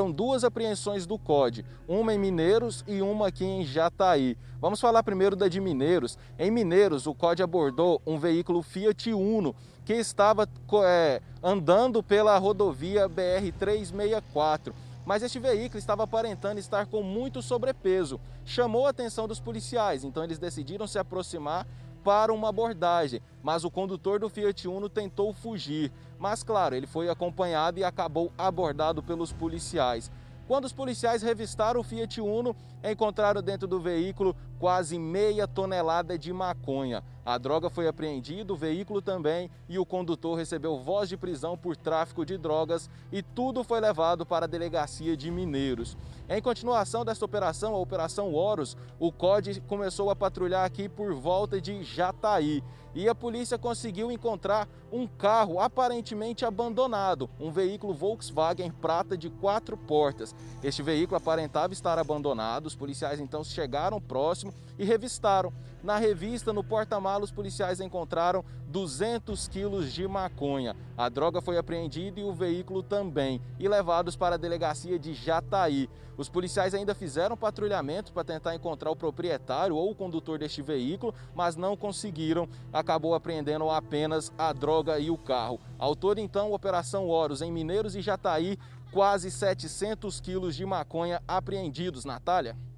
Foram duas apreensões do COD, uma em Mineiros e uma aqui em Jataí. Vamos falar primeiro da de Mineiros. Em Mineiros, o COD abordou um veículo Fiat Uno que estava é, andando pela rodovia BR-364. Mas este veículo estava aparentando estar com muito sobrepeso. Chamou a atenção dos policiais, então eles decidiram se aproximar para uma abordagem, mas o condutor do Fiat Uno tentou fugir. Mas claro, ele foi acompanhado e acabou abordado pelos policiais. Quando os policiais revistaram o Fiat Uno, encontraram dentro do veículo quase meia tonelada de maconha. A droga foi apreendida, o veículo também, e o condutor recebeu voz de prisão por tráfico de drogas e tudo foi levado para a delegacia de Mineiros. Em continuação desta operação, a Operação Horus, o COD começou a patrulhar aqui por volta de Jataí e a polícia conseguiu encontrar um carro aparentemente abandonado, um veículo Volkswagen prata de quatro portas. Este veículo aparentava estar abandonado, os policiais então chegaram próximo e revistaram. Na revista, no porta-malas, os policiais encontraram 200 quilos de maconha. A droga foi apreendida e o veículo também, e levados para a delegacia de Jataí. Os policiais ainda fizeram patrulhamento para tentar encontrar o proprietário ou o condutor deste veículo, mas não conseguiram. Acabou apreendendo apenas a droga e o carro. Ao todo, então, Operação Horus em Mineiros e Jataí, quase 700 quilos de maconha apreendidos. Natália?